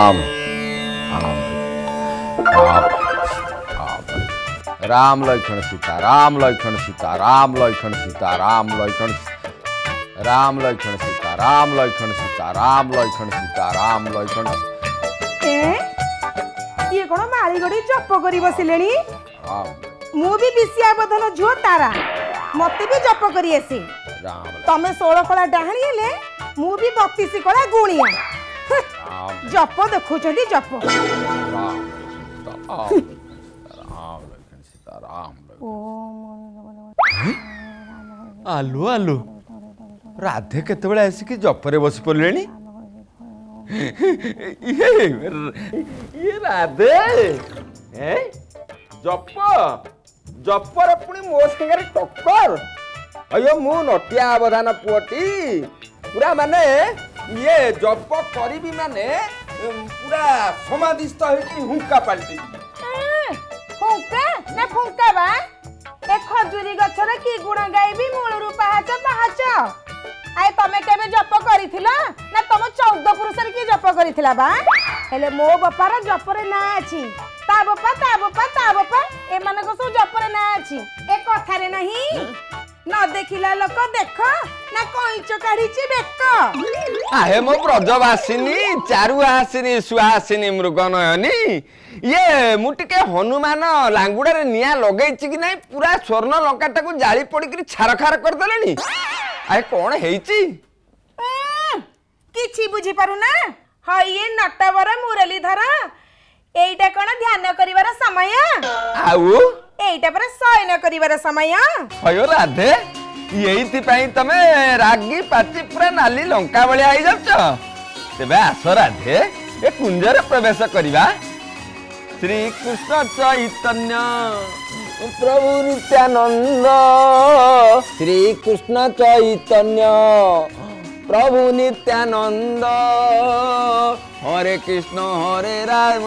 আম আম রাম লক্ষণ সীতা রাম লক্ষণ সীতা রাম লক্ষণ সীতা রাম লক্ষণ রাম লক্ষণ সীতা রাম লক্ষণ সীতা রাম লক্ষণ সীতা রাম লক্ষণ କିଏ କ'ଣ ମାଳିଗଡ଼ି ଜପ କରି ବସିଲେଣି ମୁଁ ବି ବିଶିଆ ବଦନ ଝୁଅ ତାରା ମତେ ବି ଜପ କରି ଆସେ ତମେ ଷୋଳ କଳା ଡାହାଣୀ ହେଲେ ମୁଁ ବି ବତିଶି କଳା ଗୁଣିଆ ଜପ ଦେଖୁଛନ୍ତି ଜପ ଆଲୁ ଆଲୁ ରାଧେ କେତେବେଳେ ଆସିକି ଜପରେ ବସି ପଡ଼ିଲେଣି ଇଏ ରାଧେ ଜପ ଜପରେ ପୁଣି ମୋ ସାଙ୍ଗରେ ଟକ୍କର ଅయ్ୟ ମୁଁ ନଟିଆ ଅବଧାନ ପୁଅଟି ପୁରା ମାନେ ইয়ে জপ করিবি মানে পুরা সমাধিস্থ হয়েছি হুঙ্কা পাল্টি হুঙ্কা না ফুঙ্কা বা এ খজুরি গছর কি গুণ গাইবি মূলরু পাহাচ পাহাচ আই তুমি কেবে জপ করিছিল না তোম চৌদ্দ পুরুষের কি জপ করিছিল বা হলে মো বাপার জপরে না আছে তা বাপা তা বাপা তা বাপা এমানক সব জপরে না আছে এ কথারে নাহি ନ ଦେଖିଲା ଲୋକ ଦେଖ ନା କଇଁଚ କାଢିଛି ବେକ ଆହେ ମୋ ବ୍ରଜବାସିନୀ ଚାରୁ ଆସିନି ଶୁଆ ଆସିନି ମୃଗ ନୟନୀ ଇଏ ମୁଁ ଟିକେ ହନୁମାନ ଲାଙ୍ଗୁଡ଼ାରେ ନିଆଁ ଲଗେଇଛି କି ନାହିଁ ପୁରା ସ୍ୱର୍ଣ୍ଣ ଲଙ୍କାଟାକୁ ଜାଳି ପଡ଼ିକିରି ଛାରଖାର କରିଦେଲେଣି ଆହେ କ'ଣ ହେଇଛି କିଛି ବୁଝିପାରୁନା ହଁ ଇଏ ନଟବର ମୁରଲୀଧର ଏଇଟା କ'ଣ ଧ୍ୟାନ କରିବାର ସମୟ ଆଉ एटा पर सयन करिवार समय हयो राधे यही ति पई तमे रागी पाची पुरा नाली लंका बळे आइ जाछ तबे आसो राधे ए कुंजर प्रवेश करिवा श्री कृष्ण चैतन्य प्रभु नित्यानन्द श्री कृष्ण चैतन्य प्रभु नित्यानन्द हरे कृष्ण हरे राम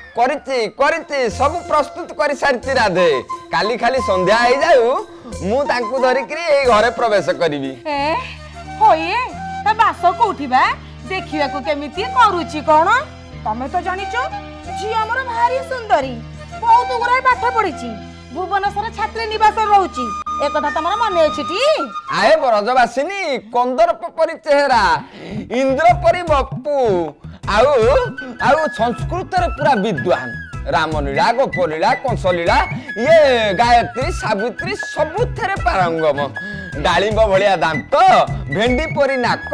କରିଛି କରିଛି ସବୁ ପ୍ରସ୍ତୁତ କରିସାରିଛି ରାଧେ କାଲି ଖାଲି ସନ୍ଧ୍ୟା ହେଇଯାଉ ମୁଁ ତାଙ୍କୁ ଧରିକିରି ଏଇ ଘରେ ପ୍ରବେଶ କରିବି ହଇଏ ତା ବାସ କୋଉଠି ବା ଦେଖିବାକୁ କେମିତି କରୁଛି କଣ ତମେ ତ ଜାଣିଛ ଝିଅ ଆମର ଭାରି ସୁନ୍ଦରୀ ବହୁତ ଗୁଡ଼ାଏ ପାଠ ପଢିଛି ଭୁବନେଶ୍ୱର ଛାତ୍ରୀ ନିବାସ ରହୁଛି ଏ କଥା ତମର ମନେ ଅଛି ଟି ଆଏ ବ୍ରଜବାସିନୀ କନ୍ଦର୍ପ ପରି ଚେହେରା ଇନ୍ଦ୍ର ପରି ବପୁ ଆଉ ଆଉ ସଂସ୍କୃତରେ ପୁରା ବିଦ୍ୱାନ ରାମଲୀଳା ଗୋପଲୀଳା କଂସଲୀଳା ଇଏ ଗାୟତ୍ରୀ ସାବିତ୍ରୀ ସବୁଥିରେ ପାରଙ୍ଗମ ଡାଳିମ୍ବ ଭଳିଆ ଦାନ୍ତ ଭେଣ୍ଡି ପରି ନାକ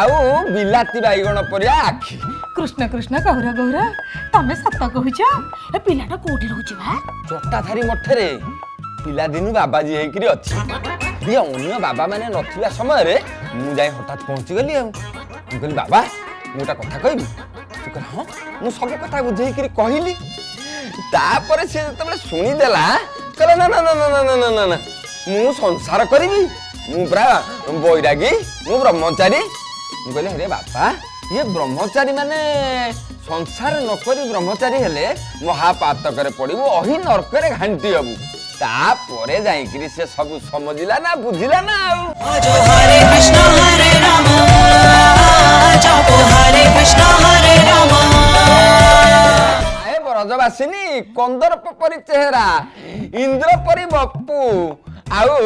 ଆଉ ବିଲାତି ବାଇଗଣ ପରିଆ ଆଖି କୃଷ୍ଣ କୃଷ୍ଣ ଗୌର ଗୌର ତମେ ସତ କହୁଛ ଏ ପିଲାଟା କୋଉଠି ରହୁଛି ବା ଚଟାଧାରୀ ମଠରେ ପିଲାଦିନୁ ବାବାଜୀ ହେଇକିରି ଅଛି ଅନ୍ୟ ବାବା ମାନେ ନଥିବା ସମୟରେ ମୁଁ ଯାଇ ହଠାତ୍ ପହଞ୍ଚିଗଲି ଆଉ ମୁଁ କହିଲି ବାବା ମୁଁ ଏଇଟା କଥା କହିବି ତୁ କହିଲା ହଁ ମୁଁ ସବୁ କଥା ବୁଝେଇକିରି କହିଲି ତାପରେ ସେ ଯେତେବେଳେ ଶୁଣିଦେଲା କହିଲା ନା ନା ନା ନା ନା ନା ନା ନା ନା ମୁଁ ସଂସାର କରିବି ମୁଁ ପୁରା ବୈରାଗୀ ମୁଁ ବ୍ରହ୍ମଚାରୀ ମୁଁ କହିଲି ହେରେ ବାପା ଇଏ ବ୍ରହ୍ମଚାରୀ ମାନେ ସଂସାର ନ କରି ବ୍ରହ୍ମଚାରୀ ହେଲେ ମହାପାତକରେ ପଡ଼ିବୁ ଅହି ନର୍କରେ ଘାଣ୍ଟି ହବୁ ତାପରେ ଯାଇକିରି ସେ ସବୁ ସମଝିଲା ନା ବୁଝିଲା ନା ଆଉ ରଜବାସିନୀ କନ୍ଦରପ ପରି ଚେହେରା ଇନ୍ଦ୍ର ପରି ବପୁ ଆଉ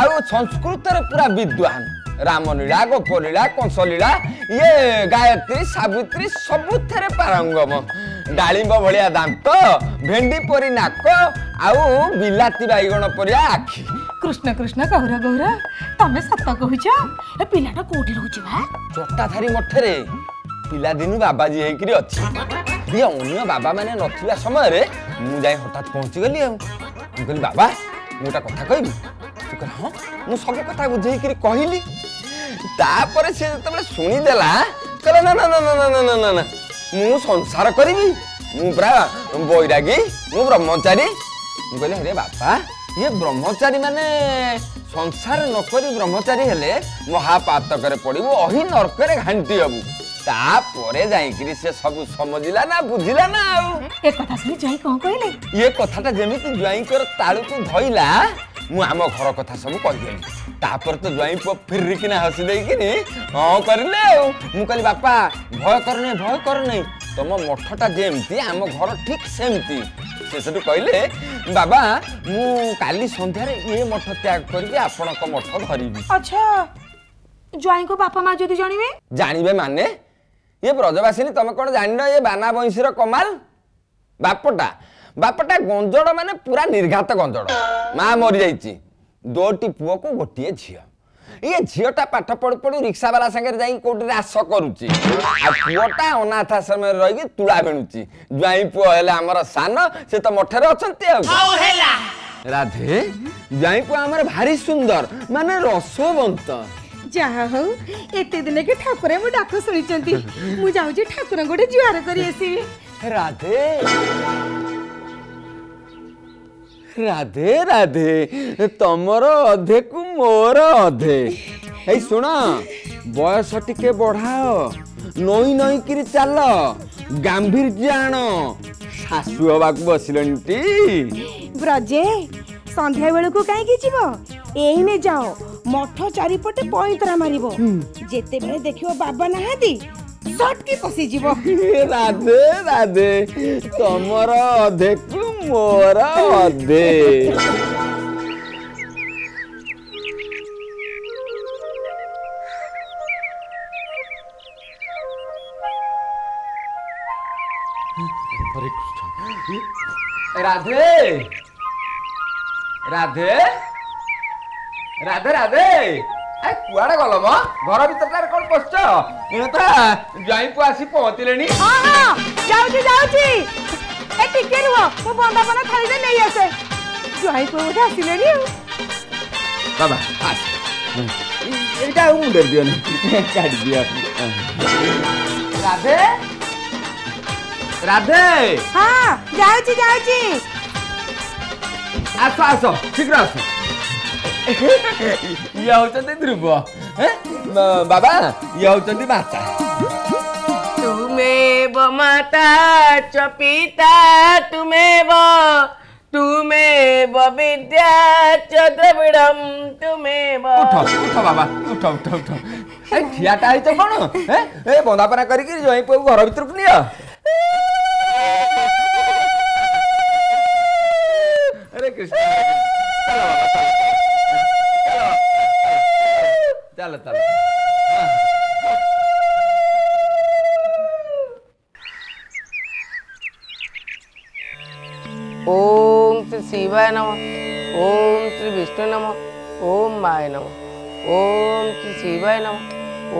ଆଉ ସଂସ୍କୃତରେ ପୁରା ବିଦ୍ୱାନ ରାମଲୀଳା ଗୋପଲୀଳା କଂସଲୀଳା ଇଏ ଗାୟତ୍ରୀ ସାବିତ୍ରୀ ସବୁଥିରେ ପାରଙ୍ଗମ ଡାଳିମ୍ବ ଭଳିଆ ଦାନ୍ତ ଭେଣ୍ଡି ପରି ନାକ ଆଉ ବିଲାତି ବାଇଗଣ ପରିଆ ଆଖି କୃଷ୍ଣ କୃଷ୍ଣ ଗୌର ଗୌର ତମେ ସତ କହୁଛ ଏ ପିଲାଟା କୋଉଠି ରହୁଛି ବା ଚଟାଧାରୀ ମଠରେ ପିଲାଦିନୁ ବାବାଜୀ ହେଇକିରି ଅଛି ଯେ ଅନ୍ୟ ବାବାମାନେ ନଥିବା ସମୟରେ ମୁଁ ଯାଇ ହଠାତ୍ ପହଞ୍ଚିଗଲି ଆଉ ମୁଁ କହିଲି ବାବା ମୁଁ ଗୋଟା କଥା କହିବି ତୁ କହିଲ ହଁ ମୁଁ ସବୁ କଥା ବୁଝେଇକିରି କହିଲି ତାପରେ ସେ ଯେତେବେଳେ ଶୁଣିଦେଲା କହିଲା ନା ନା ନା ନା ନା ନା ନା ନା ନା ମୁଁ ସଂସାର କରିବି ମୁଁ ପୁରା ବୈରାଗୀ ମୁଁ ବ୍ରହ୍ମଚାରୀ ମୁଁ କହିଲି ହେରେ ବାପା ଇଏ ବ୍ରହ୍ମଚାରୀ ମାନେ ସଂସାର ନକରି ବ୍ରହ୍ମଚାରୀ ହେଲେ ମହାପାତକରେ ପଡ଼ିବୁ ଅହି ନର୍କରେ ଘାଣ୍ଟି ହେବୁ তাপরে যাইকিরি সে সব সমজিলা না বুঝিলা না আউ এ কথা শুনি জ্বাই কন কইলে ইয়ে কথাটা যেমিতি জ্বাইঙ্কর তালুকু ধইলা মু আম ঘর কথা সব কইদেলি তাপরে তো জ্বাই পুয়া না হসি দেইকিনি হ্যাঁ করিলে আউ মু কলি বাপা ভয় কর নে ভয় কর নে তোম মঠটা যেমতি আম ঘর ঠিক সেমতি সে সেটু কইলে বাবা মু কালি সন্ধ্যারে ইয়ে মঠ ত্যাগ করিকি আপনক মঠ ধরিবি আচ্ছা জ্বাইঙ্ক বাপা মা যদি জানিবে জানিবে মানে ଇଏ ବ୍ରଜବାସିନୀ ତମେ କ'ଣ ଜାଣିନ ଇଏ ବାନା ବଇଁଶୀର କମାଲ ବାପଟା ବାପଟା ଗଞ୍ଜଡ଼ ମାନେ ପୁରା ନିର୍ଘାତ ଗଞ୍ଜଡ଼ ମା ମରିଯାଇଛି ଦୁଇଟି ପୁଅକୁ ଗୋଟିଏ ଝିଅ ଇଏ ଝିଅଟା ପାଠ ପଢ଼ୁ ପଢ଼ୁ ରିକ୍ସାବାଲା ସାଙ୍ଗରେ ଯାଇକି କୋଉଠି ରାସ କରୁଛି ଆଉ ପୁଅଟା ଅନାଥ ଆଶ୍ରମରେ ରହିକି ତୁଳା ଭିଣୁଛି ଜ୍ୱାଇଁ ପୁଅ ହେଲେ ଆମର ସାନ ସେ ତ ମଠରେ ଅଛନ୍ତି ଆଉ ରାଧେ ଜ୍ୱାଇଁ ପୁଅ ଆମର ଭାରି ସୁନ୍ଦର ମାନେ ରସବନ୍ତ ଯାହା ହଉ ଏତେ ଦିନ କି ଠାକୁର ମୁଁ ଡାକ ଶୁଣିଛନ୍ତି ମୁଁ ଯାଉଛି ଠାକୁର ଗୋଟେ ଜୁହାର କରି ଆସିବି ରାଧେ ରାଧେ ରାଧେ ତମର ଅଧେକୁ ମୋର ଅଧେ ଏଇ ଶୁଣ ବୟସ ଟିକେ ବଢ଼ାଅ ନଇଁ ନଈକିରି ଚାଲ ଗାମ୍ଭୀର୍ଯ୍ୟ ଆଣ ଶାଶୁ ହେବାକୁ ବସିଲଣି ଟି ବ୍ରଜେ ସନ୍ଧ୍ୟା ବେଳକୁ କାହିଁକି ଯିବ ଏଇନେ ଯାଅ ମଠ ଚାରିପଟେ ପଇଁତରା ମାରିବ ଯେତେବେଳେ ଦେଖିବ ବାବା ନାହାନ୍ତି ଝଟକି ପଶିଯିବ ରାଧେ ରାଧେ ତମର ଅଧେକୁ ମୋର ଅଧେ ରାଧେ রাধে রাধে রাধে ଏ କୁଆଡେ ଗଲ ମ ଘର ଭିତରଟାରେ କଣ ପଶୁଛ ଏଣେ ତ ଜ୍ୱାଇଁକୁ ଆସି ପହଞ୍ଚିଲେଣି ହଁ ହଁ ଯାଉଛି ଯାଉଛି ଏ ଟିକେ ରୁହ ମୁଁ ବନ୍ଦାପନା ଥାଳିରେ ନେଇ ଆସେ ଜ୍ୱାଇଁକୁ ଗୋଟେ ଆସିଲେଣି ଆଉ ବାବା ଏଇଟା ଆଉ ମୁଣ୍ଡରେ ଦିଅନି କାଢି ଦିଅ ରାଧେ ରାଧେ ହଁ ଯାଉଛି ଯାଉଛି ଆସ ଆସ ଶୀଘ୍ର ଆସ ଇଏ ହେଉଛନ୍ତି ଧ୍ରୁବ ବାବା ଇଏ ହେଉଛନ୍ତି ମାତା ତୁମେବ ମାତା ଚ ପିତା ତୁମେବ ତୁମେବ ବିଦ୍ୟା ଚ ଦ୍ରବିଡ଼ମ୍ ତୁମେବ ଉଠ ଉଠ ବାବା ଉଠ ଉଠ ଉଠ ଏ ଠିଆଟା ହେଇଛ କ'ଣ ଏ ବନ୍ଦାପନା କରିକି ଜ୍ୱାଇଁ ପୁଅକୁ ଘର ଭିତରକୁ ନିଅ हरे कृष्ण चलो चलो ओम श्री शिवाय नम ओम श्री विष्णु नम ओम माय नम ओम श्री शिवाय नम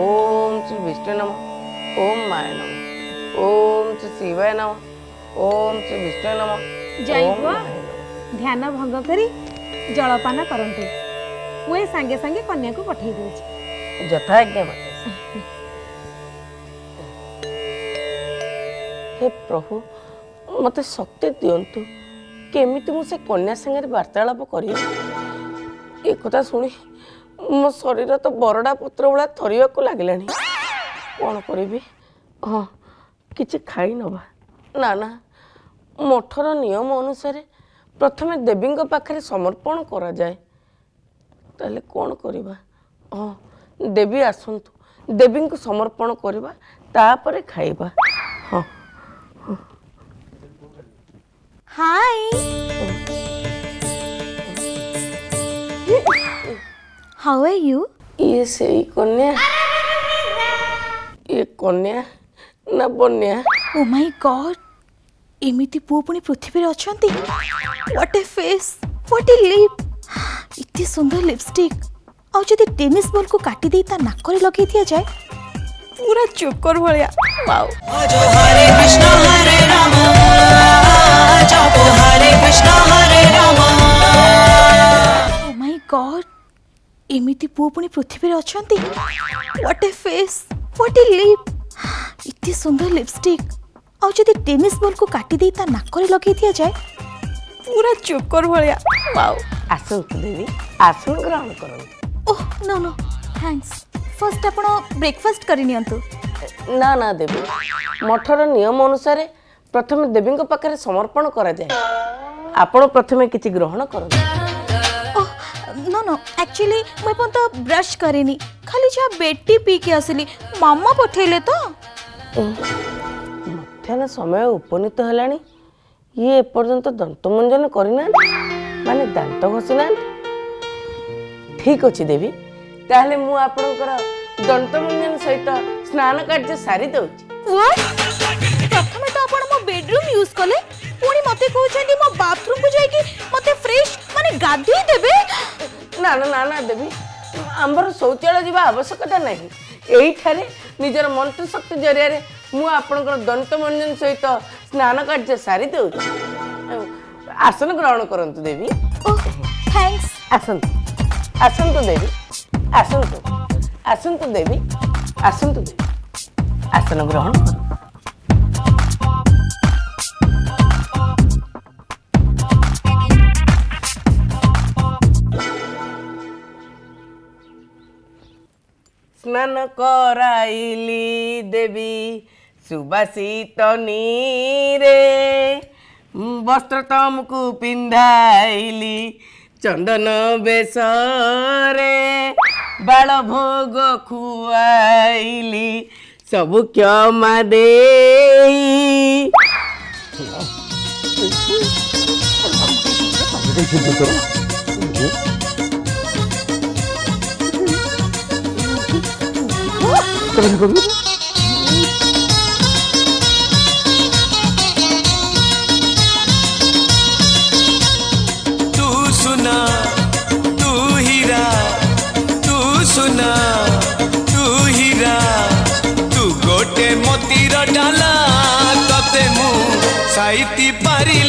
ओम श्री विष्णु नम ओम माय नम ओम श्री शिवाय नम ओम श्री विष्णु नम जय ଧ୍ୟାନ ଭଙ୍ଗ କରି ଜଳପାନ କରନ୍ତୁ ମୁଁ ଏ ସାଙ୍ଗେ ସାଙ୍ଗେ କନ୍ୟାକୁ ପଠେଇ ଦେଉଛି ଯଥା ହେ ପ୍ରଭୁ ମୋତେ ସତ୍ୟ ଦିଅନ୍ତୁ କେମିତି ମୁଁ ସେ କନ୍ୟା ସାଙ୍ଗରେ ବାର୍ତ୍ତାଳାପ କରିବି ଏ କଥା ଶୁଣି ମୋ ଶରୀର ତ ବରଡ଼ା ପତ୍ର ଭଳିଆ ଥରିବାକୁ ଲାଗିଲାଣି କ'ଣ କରିବି ହଁ କିଛି ଖାଇନବା ନା ନା ମଠର ନିୟମ ଅନୁସାରେ ପ୍ରଥମେ ଦେବୀଙ୍କ ପାଖରେ ସମର୍ପଣ କରାଯାଏ ତାହେଲେ କ'ଣ କରିବା ହଁ ଦେବୀ ଆସନ୍ତୁ ଦେବୀଙ୍କୁ ସମର୍ପଣ କରିବା ତାପରେ ଖାଇବା ହଁ ଇଏ କନ୍ୟା ନା ବନ୍ୟା oh ଏମିତି ପୁଅ ପୁଣି ପୃଥିବୀରେ ଅଛନ୍ତି what a face what a lip ଏତେ ସୁନ୍ଦର ଲିପଷ୍ଟିକ୍ ଆଉ ଯଦି ଟେନିସ୍ ବଲ୍କୁ କାଟିଦେଇ ତା ନାକରେ ଲଗେଇ ଦିଆଯାଏ ପୁରା ଚୋକର ଭଳିଆ ମାଇ ଗଡ୍ ଏମିତି ପୁଅ ପୁଣି ପୃଥିବୀରେ ଅଛନ୍ତି what a face what a lip ଏତେ ସୁନ୍ଦର ଲିପଷ୍ଟିକ୍ ଆଉ ଯଦି ଟେନିସ୍ ବଲ୍କୁ କାଟିଦେଇ ତା ନାକରେ ଲଗେଇ ଦିଆଯାଏ ପୁରା ଚୋକର ଭଳିଆ ୱାଓ ଆସନ୍ତୁ ଦେବୀ ଆସନ ଗ୍ରହଣ କରନ୍ତୁ oh no no thanks first ଆପଣ ବ୍ରେକଫାଷ୍ଟ କରିନିଅନ୍ତୁ ନା ନା ଦେବୀ ମଠର ନିୟମ ଅନୁସାରେ ପ୍ରଥମେ ଦେବୀଙ୍କ ପାଖରେ ସମର୍ପଣ କରାଯାଏ ଆପଣ ପ୍ରଥମେ କିଛି ଗ୍ରହଣ କରନ୍ତୁ ନୋ ନୋ ଆକ୍ଚୁଆଲି ମୁଁ ଏପର୍ଯ୍ୟନ୍ତ ବ୍ରଶ କରିନି ଖାଲି ଯାହା ବେଟି ପିଇକି ଆସିଲି ମାମା ପଠେଇଲେ ତ ମଧ୍ୟାହ୍ନ ସମୟ ଉପନୀତ ହେଲାଣି ଇଏ ଏପର୍ଯ୍ୟନ୍ତ ଦନ୍ତମଞ୍ଜନ କରିନାହାନ୍ତି ମାନେ ଦାନ୍ତ ଘଷିନାହାନ୍ତି ଠିକ୍ ଅଛି ଦେବୀ ତାହେଲେ ମୁଁ ଆପଣଙ୍କର ଦନ୍ତମଞ୍ଜନ ସହିତ ସ୍ନାନ କାର୍ଯ୍ୟ ସାରି ଦେଉଛି ପ୍ରଥମେ ତ ଆପଣ ମୋ ବେଡରୁମ୍ ୟୁଜ୍ କଲେ ପୁଣି ମୋତେ କହୁଛନ୍ତି ମୋ ବାଥରୁମ୍କୁ ଯାଇକି ମୋତେ ଫ୍ରେଶ୍ ମାନେ ଗାଧୋଇ ଦେବେ ନା ନା ନା ନା ଦେବୀ ଆମ୍ଭର ଶୌଚାଳୟ ଯିବା ଆବଶ୍ୟକତା ନାହିଁ ଏଇଠାରେ ନିଜର ମନ୍ତ୍ର ଶକ୍ତି ଜରିଆରେ ମୁଁ ଆପଣଙ୍କର ଦନ୍ତ ମଞ୍ଜନ ସହିତ ସ୍ନାନ କାର୍ଯ୍ୟ ସାରି ଦେଉଛି ଆସନ ଗ୍ରହଣ କରନ୍ତୁ ଦେବୀ ଆସନ୍ତୁ ଆସନ୍ତୁ ଦେବୀ ଆସନ୍ତୁ ଆସନ୍ତୁ ଦେବୀ ଆସନ୍ତୁ ଦେବୀ ଆସନ ଗ୍ରହଣ ସ୍ନାନ କରାଇଲି ଦେବୀ ସୁବାସିତ ନିରେ ବସ୍ତ୍ର ତମକୁ ପିନ୍ଧାଇଲି ଚନ୍ଦନ ବେଶରେ ବାଳ ଭୋଗ ଖୁଆଇଲି ସବୁ କ୍ଷମା ଦେ ¿Qué जाला कते मु साहिती पारी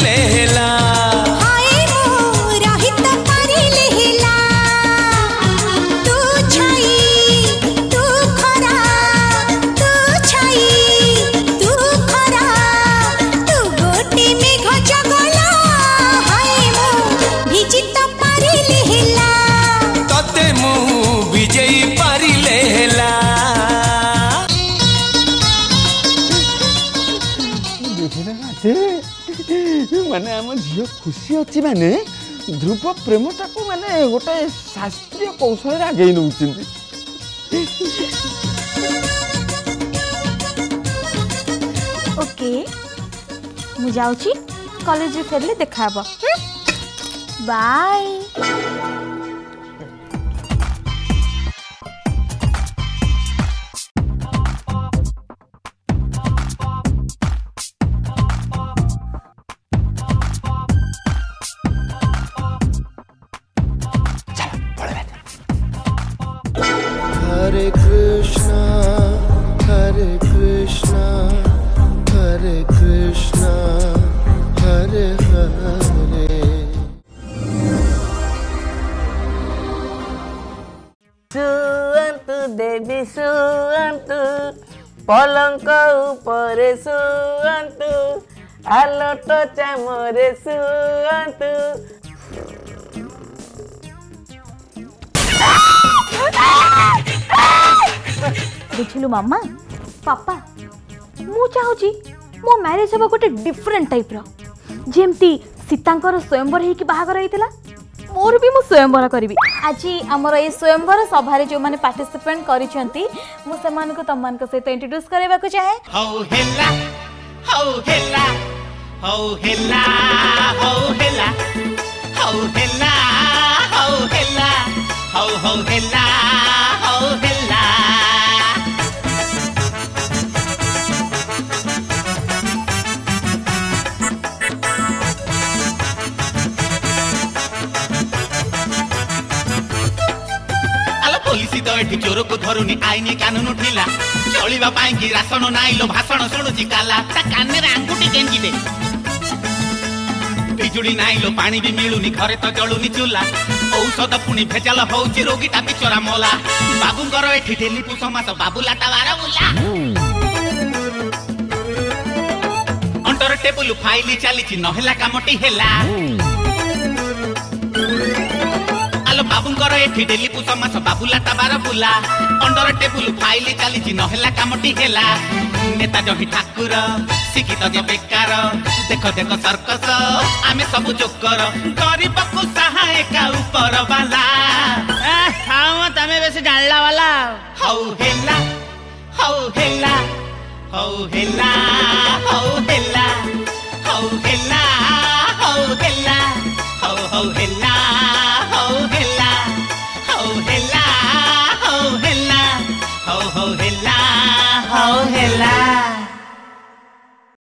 କେତେ ମାନେ ଆମ ଝିଅ ଖୁସି ଅଛି ମାନେ ଧ୍ରୁବ ପ୍ରେମଟାକୁ ମାନେ ଗୋଟେ ଶାସ୍ତ୍ରୀୟ କୌଶଳରେ ଆଗେଇ ନେଉଛନ୍ତି ଓକେ ମୁଁ ଯାଉଛି କଲେଜରେ ଫେରିଲେ ଦେଖା ହେବ ବାଏ ଚାମରେ ଶୁଅନ୍ତୁ ଆଲଟ ଚାମରେ ଶୁଅନ୍ତୁ ବୁଝିଲୁ ମାମା ପାପା ମୁଁ ଚାହୁଁଛି ମୋ ମ୍ୟାରେଜ୍ ହେବ ଗୋଟେ ଡିଫରେଣ୍ଟ ଟାଇପ୍ର ଯେମିତି ସୀତାଙ୍କର ସ୍ୱୟଂବର ହେଇକି ବାହାଘର ହେଇଥିଲା ମୋର ବି ମୁଁ ସ୍ୱୟଂବର କରିବି ଆଜି ଆମର ଏଇ ସ୍ୱୟଂବର ସଭାରେ ଯେଉଁମାନେ ପାର୍ଟିସିପେଣ୍ଟ କରିଛନ୍ତି ମୁଁ ସେମାନଙ୍କୁ ତମମାନଙ୍କ ସହିତ ଇଣ୍ଟ୍ରୋଡ୍ୟୁସ୍ କରାଇବାକୁ ଚାହେଁ ହଉ ହେଲା ହଉ ହେଲା ହଉ ହେଲା ହଉ ହେଲା ହଉ ହେଲା ହଉ ହେଲା ହଉ ହଉ ହେଲା ଏଠି ଚୋରକୁ ଧରୁନି ଆଇନ କାନୁନ ଥିଲା ଚଳିବା ପାଇଁ କି ରାସନ ନାଇଁଲୋ ଭାଷଣ ଶୁଣୁଛି କାଲା ତା କାନରେ ଆଙ୍ଗୁଠି ଗେଞ୍ଜିଦେ ବିଜୁଳି ନାଇଁଲୋ ପାଣି ବି ମିଳୁନି ଘରେ ତ ଜଳୁନି ଚୁଲା ଔଷଧ ପୁଣି ଭେଜାଲ ହଉଛି ରୋଗୀଟା ବିଚରା ମଲା ବାବୁଙ୍କର ଏଠି ଡେଲି ପୁଷମାସ ବାବୁଲା ତା ବାର ବୁଲା ଅଣ୍ଟର ଟେବୁଲ ଫାଇଲି ଚାଲିଛି ନହେଲା କାମଟି ହେଲା ବାବୁଙ୍କର ଏଠି ଡେଲି ପୁଷମାସ ବାବୁଲା ତାବାର ବୁଲା ଅଣ୍ଡର ଟେବୁଲ ଫାଇଲ ଚାଲିଛି ନହେଲା କାମଟି ହେଲା ନେତା ଜହି ଠାକୁର ଶିକ୍ଷିତ ଯେ ବେକାର ଦେଖ ଦେଖ ସର୍କସ ଆମେ ସବୁ ଚୋକର ଗରିବକୁ ସହାୟକା ଉପର ବାଲା ତମେ ବେଶୀ ଜାଣିଲା ବାଲା ହଉ ହେଲା ହଉ ହେଲା ହଉ ହେଲା ହଉ ହେଲା ହଉ ହେଲା ହଉ ହେଲା ହଉ ହଉ ହେଲା